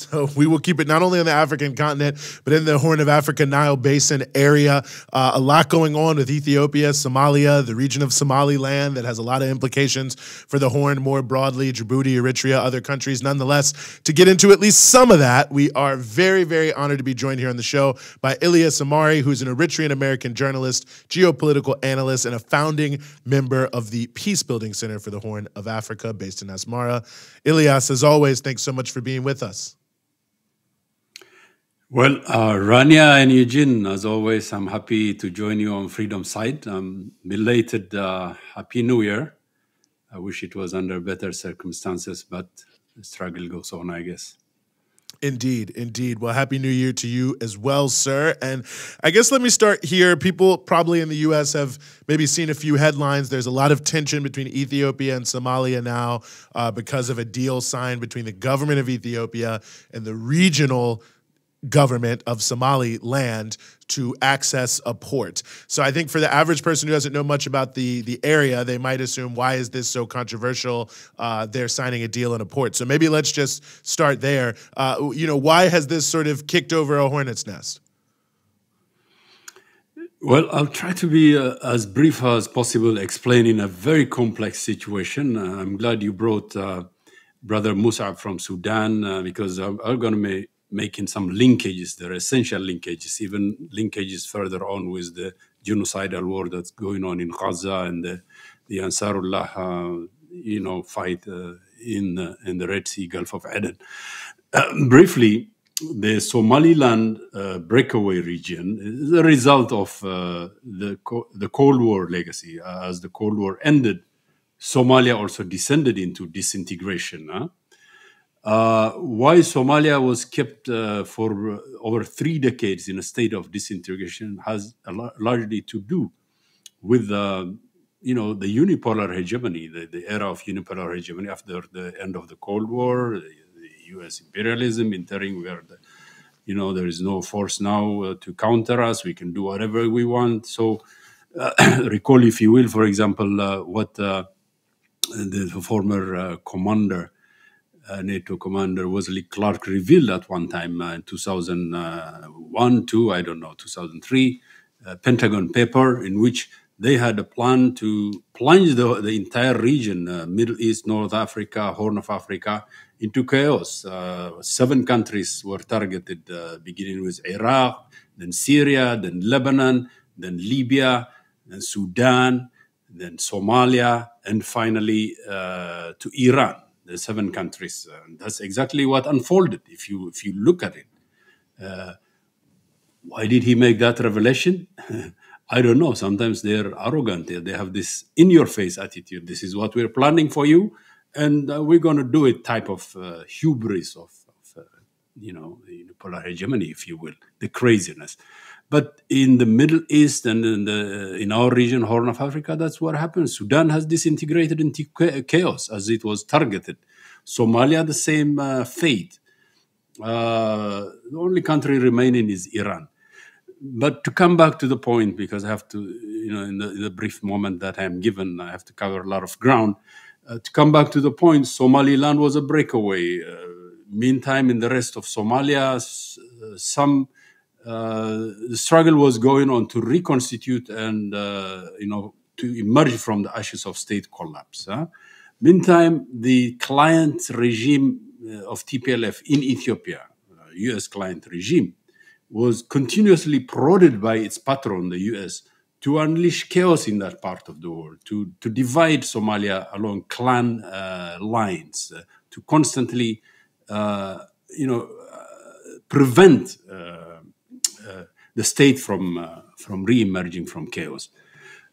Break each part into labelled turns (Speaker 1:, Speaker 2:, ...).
Speaker 1: So we will keep it not only on the African continent, but in the Horn of Africa, Nile Basin area. Uh, a lot going on with Ethiopia, Somalia, the region of Somaliland that has a lot of implications for the Horn more broadly, Djibouti, Eritrea, other countries. Nonetheless, to get into at least some of that, we are very, very honored to be joined here on the show by Elias Amare, who's an Eritrean American journalist, geopolitical analyst, and a founding member of the Peace Building Center for the Horn of Africa based in Asmara. Ilyas, as always, thanks so much for being with us.
Speaker 2: Well, uh, Rania and Eugene, as always, I'm happy to join you on Freedom Side. Um, belated uh, Happy New Year. I wish it was under better circumstances, but the struggle goes on, I guess.
Speaker 1: Indeed, indeed. Well, happy new year to you as well, sir. And I guess let me start here. People probably in the US have maybe seen a few headlines. There's a lot of tension between Ethiopia and Somalia now uh, because of a deal signed between the government of Ethiopia and the regional government of Somaliland to access a port. So I think for the average person who doesn't know much about the the area, they might assume why is this so controversial? Uh, they're signing a deal in a port. So maybe let's just start there. Uh, you know, why has this sort of kicked over a hornet's nest?
Speaker 2: Well, I'll try to be uh, as brief as possible, explaining a very complex situation. Uh, I'm glad you brought uh, Brother Musab from Sudan uh, because I'm, I'm going to make making some linkages there, are essential linkages, even linkages further on with the genocidal war that's going on in Gaza and the, the Ansarullah, uh, you know, fight uh, in uh, in the Red Sea, Gulf of Aden. Uh, briefly, the Somaliland uh, breakaway region is a result of uh, the co- the Cold War legacy. as the Cold War ended, Somalia also descended into disintegration. Huh? Uh, why Somalia was kept uh, for over three decades in a state of disintegration has largely to do with uh, you know the unipolar hegemony, the, the, era of unipolar hegemony after the end of the Cold War, the, the U.S. imperialism entering where the, you know there is no force now uh, to counter us. We can do whatever we want. So uh, recall, if you will, for example, uh, what the, the former commander uh, NATO commander Wesley Clark revealed at one time uh, in 2001, 2, I don't know, 2003, uh, Pentagon paper in which they had a plan to plunge the, the entire region, uh, Middle East, North Africa, Horn of Africa, into chaos. Uh, seven countries were targeted, uh, beginning with Iraq, then Syria, then Lebanon, then Libya, then Sudan, then Somalia, and finally to Iran the seven countries. And that's exactly what unfolded. If you if you look at it, uh, why did he make that revelation? I don't know. Sometimes they're arrogant. They have this in-your-face attitude. This is what we're planning for you, and uh, we're going to do it. Type of uh, hubris of, of uh, you know, polar hegemony, if you will, the craziness. But in the Middle East and in, the, in our region, Horn of Africa, that's what happens. Sudan has disintegrated into chaos as it was targeted. Somalia, the same uh, fate. Uh, the only country remaining is Iran. But to come back to the point, because I have to, you know, in the, in the brief moment that I am given, I have to cover a lot of ground. Uh, to come back to the point, Somaliland was a breakaway. Uh, meantime, in the rest of Somalia, uh, some the struggle was going on to reconstitute and uh, you know to emerge from the ashes of state collapse. Huh? Meantime, the client regime uh, of TPLF in Ethiopia, U.S. client regime, was continuously prodded by its patron, the U.S., to unleash chaos in that part of the world, to, to divide Somalia along clan uh, lines, uh, to constantly, uh, you know, prevent the state from uh, from re-emerging from chaos.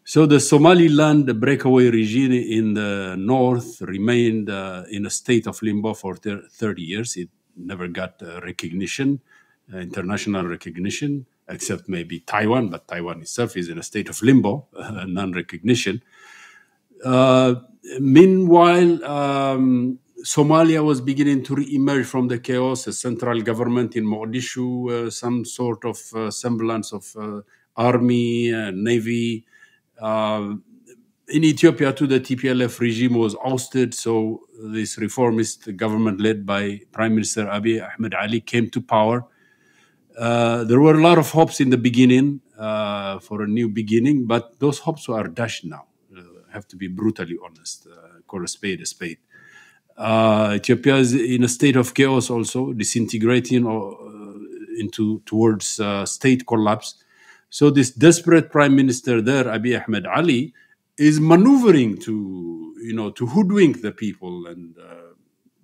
Speaker 2: So the Somaliland breakaway regime in the north remained uh, in a state of limbo for 30 years. It never got uh, recognition, uh, international recognition, except maybe Taiwan, but Taiwan itself is in a state of limbo, non-recognition. Uh, meanwhile, um, Somalia was beginning to re-emerge from the chaos. A central government in Mogadishu, uh, some sort of uh, semblance of uh, army, navy. Uh, in Ethiopia, too, the TPLF regime was ousted. So this reformist government led by Prime Minister Abiy Ahmed Ali came to power. Uh, there were a lot of hopes in the beginning uh, for a new beginning, but those hopes are dashed now. Uh, have to be brutally honest, call a spade a spade. Uh, Ethiopia is in a state of chaos, also disintegrating uh, into towards state collapse. So this desperate prime minister there, Abiy Ahmed Ali, is maneuvering to you know to hoodwink the people and uh,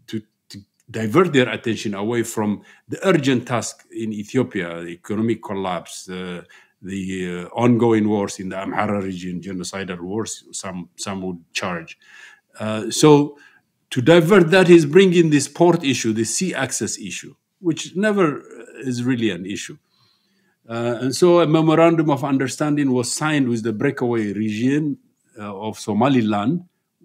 Speaker 2: to, to, divert their attention away from the urgent task in Ethiopia, the economic collapse, uh, the uh, ongoing wars in the Amhara region, genocidal wars. Some some would charge. Uh, so to divert that is bringing this port issue, the sea access issue, which never is really an issue. Uh, and so a memorandum of understanding was signed with the breakaway region uh, of Somaliland,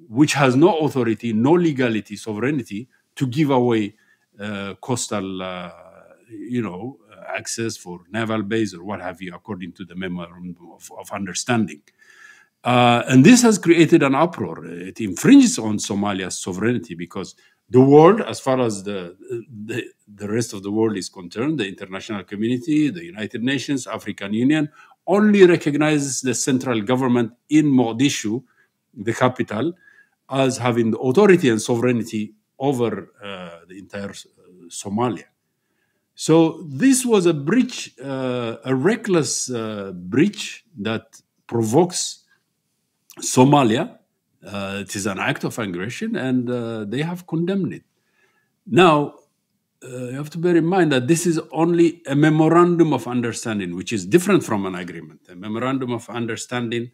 Speaker 2: which has no authority, no legality, sovereignty to give away uh, coastal, uh, you know, access for naval base or what have you, according to the memorandum of, of understanding. Uh, and this has created an uproar. It infringes on Somalia's sovereignty because the world, as far as the, the, the rest of the world is concerned, the international community, the United Nations, African Union, only recognizes the central government in Mogadishu, the capital, as having the authority and sovereignty over uh, the entire uh, Somalia. So this was a breach, uh, a reckless uh, breach that provokes Somalia. Uh, it is an act of aggression, and uh, they have condemned it. Now, uh, you have to bear in mind that this is only a memorandum of understanding, which is different from an agreement. A memorandum of understanding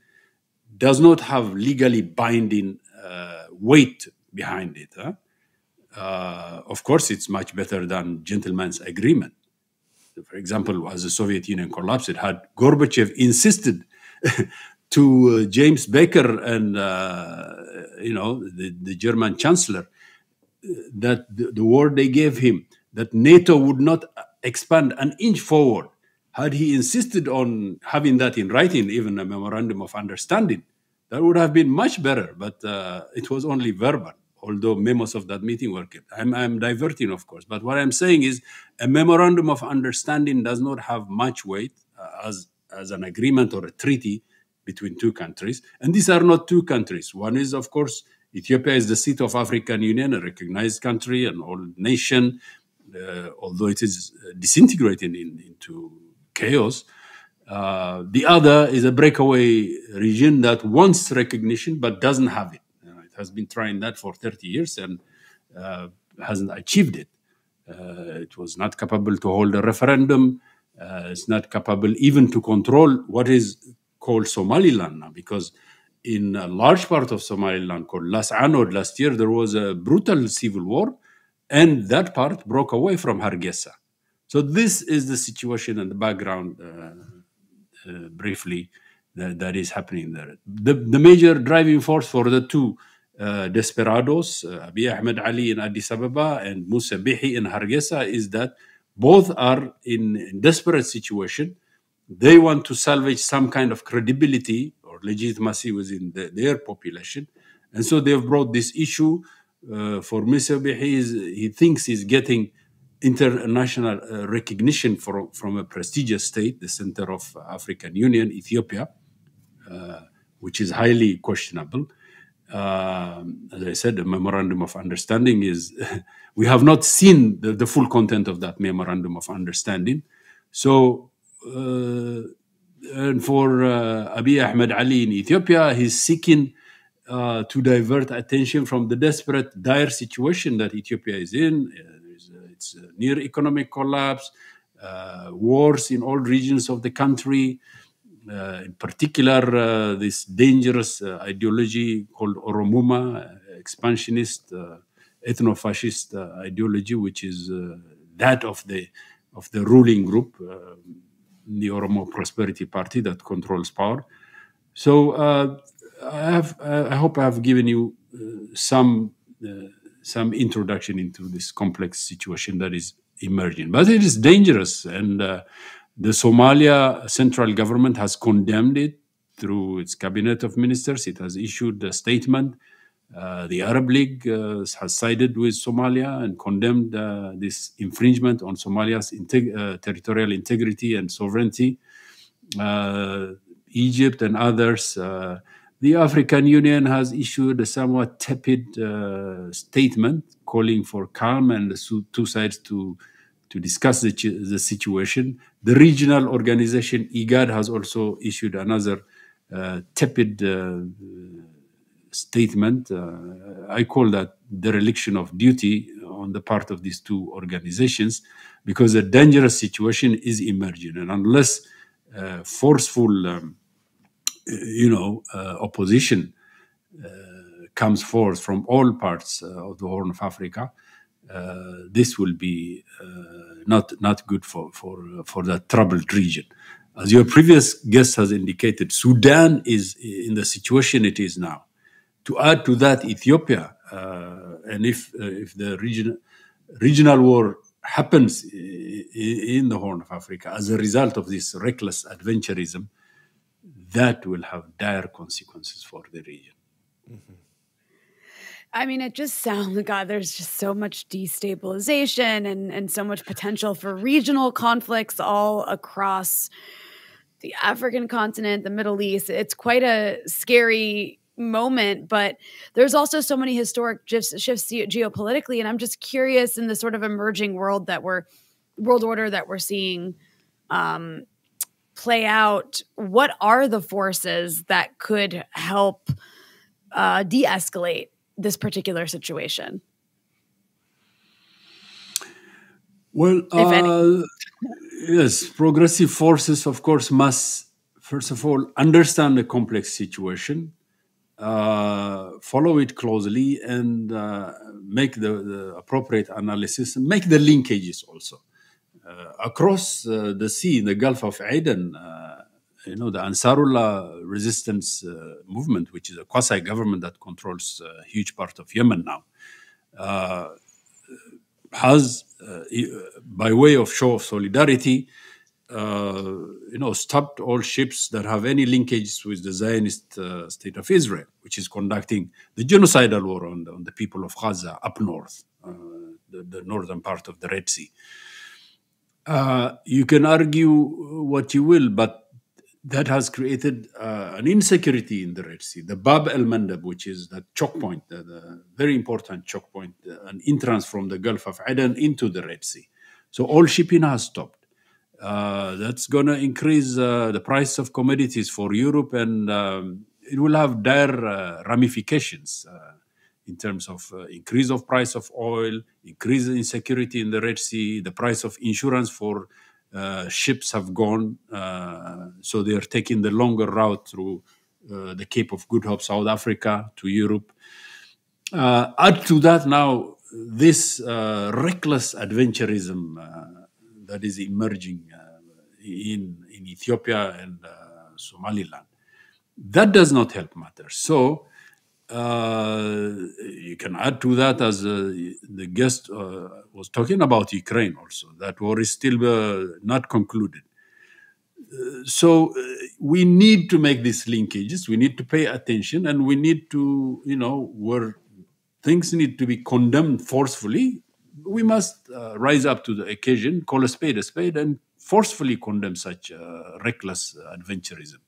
Speaker 2: does not have legally binding uh, weight behind it. Huh? Uh, of course, it's much better than gentleman's agreement. For example, as the Soviet Union collapsed, it had Gorbachev insisted to uh, James Baker and uh, you know the, the German Chancellor that the, the word they gave him that NATO would not expand an inch forward. Had he insisted on having that in writing, even a memorandum of understanding, that would have been much better. But uh, it was only verbal, although memos of that meeting were kept. I'm, I'm diverting, of course. But what I'm saying is a memorandum of understanding does not have much weight uh, as, as an agreement or a treaty between two countries. And these are not two countries. One is, of course, Ethiopia is the seat of African Union, a recognized country, an old nation, uh, although it is uh, disintegrating in, into chaos. Uh, the other is a breakaway region that wants recognition but doesn't have it. it has been trying that for 30 years and uh, hasn't achieved it. Uh, it was not capable to hold a referendum. Uh, it's not capable even to control what is called Somaliland now because in a large part of Somaliland called Las Anod last year, there was a brutal civil war, and that part broke away from Hargeisa. So this is the situation and the background, uh, uh, briefly, that, that is happening there. The, the major driving force for the two uh, desperados, uh, Abiy Ahmed Ali in Addis Ababa and Musa Bihi in Hargeisa, is that both are in, in desperate situation. They want to salvage some kind of credibility or legitimacy within the, their population. And so they've brought this issue uh, for Mr. he thinks he's getting international uh, recognition for, from a prestigious state, the center of African Union, Ethiopia, uh, which is highly questionable. Um, as I said, the memorandum of understanding is, we have not seen the, the, full content of that memorandum of understanding. So and for uh, Abiy Ahmed Ali in Ethiopia, he's seeking uh, to divert attention from the desperate, dire situation that Ethiopia is in. Uh, it's near economic collapse, uh, wars in all regions of the country. Uh, in particular, uh, this dangerous ideology called Oromuma, expansionist, ethno-fascist ideology, which is that of the of the ruling group the Oromo Prosperity Party that controls power. So uh, I have, uh, I hope I have given you uh, some uh, some introduction into this complex situation that is emerging. But it is dangerous, and uh, the Somalia central government has condemned it through its cabinet of ministers. It has issued a statement. Uh, the Arab League uh, has sided with Somalia and condemned uh, this infringement on Somalia's integ- uh, territorial integrity and sovereignty. Uh, Egypt and others. the African Union has issued a somewhat tepid statement calling for calm and the two sides to to discuss the, the situation. The regional organization IGAD has also issued another tepid statement. Uh, I call that dereliction of duty on the part of these two organizations because a dangerous situation is emerging. And unless uh, forceful, um, you know, uh, opposition uh, comes forth from all parts of the Horn of Africa, uh, this will be uh, not not good for for for that troubled region. As your previous guest has indicated, Sudan is in the situation it is now. To add to that, Ethiopia, uh, and if if the region regional war happens in the Horn of Africa as a result of this reckless adventurism, that will have dire consequences for the region. Mm-hmm.
Speaker 3: I mean, it just sounds like God, there's just so much destabilization and, and so much potential for regional conflicts all across the African continent, the Middle East. It's quite a scary moment, but there's also so many historic shifts, shifts geopolitically. And I'm just curious in the sort of emerging world that we're world order that we're seeing um, play out. What are the forces that could help uh, de-escalate this particular situation?
Speaker 2: Well, uh, yes, progressive forces, of course, must first of all understand the complex situation, follow it closely, and uh, make the, the, appropriate analysis, make the linkages also. Uh, across uh, the sea in the Gulf of Aden, uh, you know, the Ansarullah resistance uh, movement, which is a quasi government that controls a huge part of Yemen now, uh, has, uh, by way of show of solidarity, uh, you know, stopped all ships that have any linkages with the Zionist uh, state of Israel, which is conducting the genocidal war on the, on the people of Gaza up north, uh, the, the, northern part of the Red Sea. you can argue what you will, but that has created uh, an insecurity in the Red Sea. The Bab el Mandeb, which is the choke point, the, the very important choke point, uh, an entrance from the Gulf of Aden into the Red Sea. So all shipping has stopped. Uh, that's going to increase uh, the price of commodities for Europe, and um, it will have dire uh, ramifications uh, in terms of increase of price of oil, increase in security in the Red Sea, the price of insurance for uh, ships have gone, uh, so they are taking the longer route through uh, the Cape of Good Hope, South Africa, to Europe. add to that now this reckless adventurism that is emerging in, in Ethiopia and Somaliland. That does not help matters. So, uh, you can add to that, as uh, the guest uh, was talking about Ukraine also, that war is still uh, not concluded. Uh, so uh, we need to make these linkages, we need to pay attention, and we need to, you know, where things need to be condemned forcefully, we must rise up to the occasion, call a spade a spade, and forcefully condemn such reckless adventurism.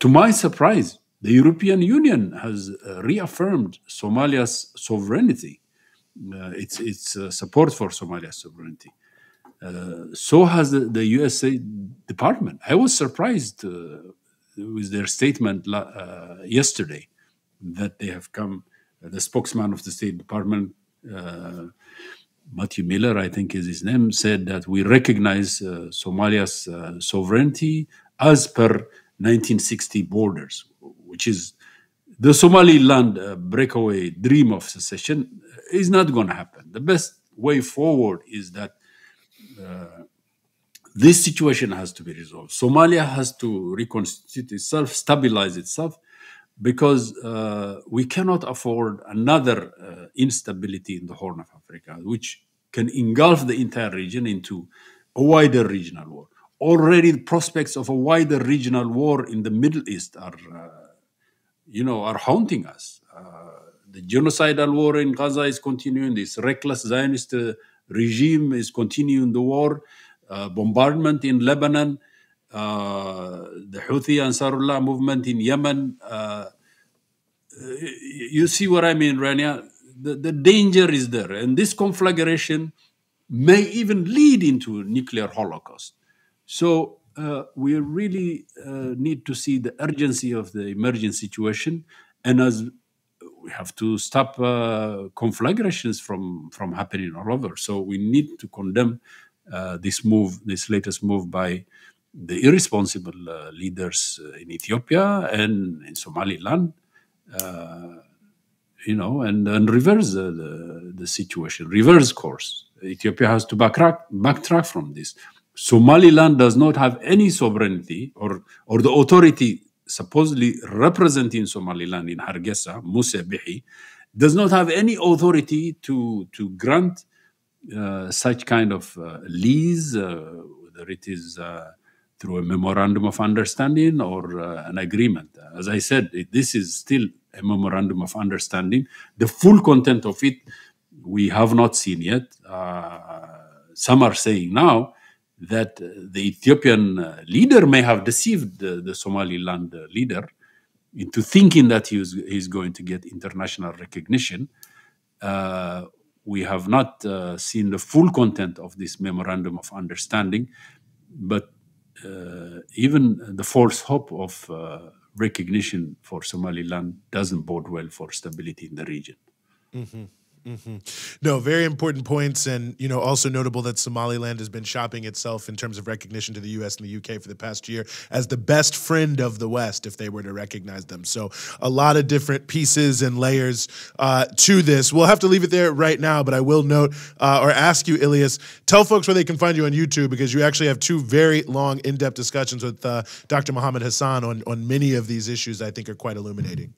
Speaker 2: To my surprise, the European Union has uh, reaffirmed Somalia's sovereignty, uh, its, its uh, support for Somalia's sovereignty. Uh, so has the, the, USA Department. I was surprised uh, with their statement uh, yesterday that they have come, the spokesman of the State Department, Matthew Miller, I think is his name, said that we recognize Somalia's sovereignty as per 1960 borders, which is the Somaliland uh, breakaway dream of secession, uh, is not going to happen. The best way forward is that uh, this situation has to be resolved. Somalia has to reconstitute itself, stabilize itself, because uh, we cannot afford another uh, instability in the Horn of Africa, which can engulf the entire region into a wider regional war. already the prospects of a wider regional war in the Middle East are, uh, you know, are haunting us. Uh, the genocidal war in Gaza is continuing. This reckless Zionist uh, regime is continuing the war. Uh, bombardment in Lebanon. Uh, the Houthi Ansarullah movement in Yemen. Uh, you see what I mean, Rania? The, the danger is there. And this conflagration may even lead into nuclear holocaust. So uh, we really uh, need to see the urgency of the emerging situation, and as we have to stop uh, conflagrations from from happening all over. So we need to condemn uh, this move, this latest move by the irresponsible uh, leaders uh, in Ethiopia and in Somaliland you know, and, and reverse the, the, the, situation, reverse course. Ethiopia has to backtrack, backtrack from this. Somaliland does not have any sovereignty or, or the authority supposedly representing Somaliland in Hargeisa, Musa Bihi, does not have any authority to, to grant uh, such kind of uh, lease, uh, whether it is uh, through a memorandum of understanding or uh, an agreement. As I said, it, this is still a memorandum of understanding. The full content of it, we have not seen yet. Uh, some are saying now that the Ethiopian uh, leader may have deceived the, the Somaliland uh, leader into thinking that he was, going to get international recognition. Uh, we have not uh, seen the full content of this memorandum of understanding, but uh, even the false hope of uh, recognition for Somaliland doesn't bode well for stability in the region.
Speaker 1: Mm-hmm. Mm-hmm. No, very important points, and you know, also notable that Somaliland has been shopping itself in terms of recognition to the U.S. and the U.K. for the past year as the best friend of the West, if they were to recognize them. So, a lot of different pieces and layers uh, to this. We'll have to leave it there right now, but I will note uh, or ask you, Elias, tell folks where they can find you on YouTube because you actually have two very long, in-depth discussions with uh, Dr. Mohammed Hassan on on many of these issues. I think are quite illuminating.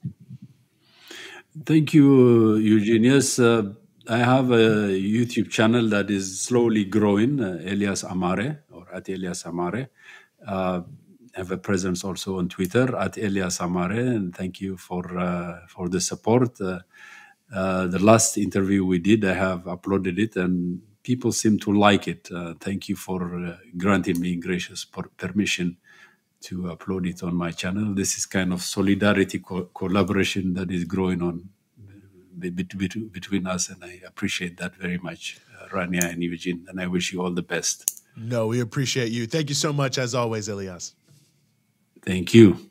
Speaker 2: Thank you, Eugenius. Uh, I have a YouTube channel that is slowly growing, uh, Elias Amare, or at Elias Amare. Uh, have a presence also on Twitter at Elias Amare, and thank you for uh, for the support. Uh, uh, the last interview we did, I have uploaded it, and people seem to like it. Uh, thank you for granting me gracious permission to upload it on my channel. This is kind of solidarity co- collaboration that is growing on be, be, between us, and I appreciate that very much, uh, Rania and Eugene. And I wish you all the best.
Speaker 1: No, we appreciate you. Thank you so much, as always, Elias.
Speaker 2: Thank you.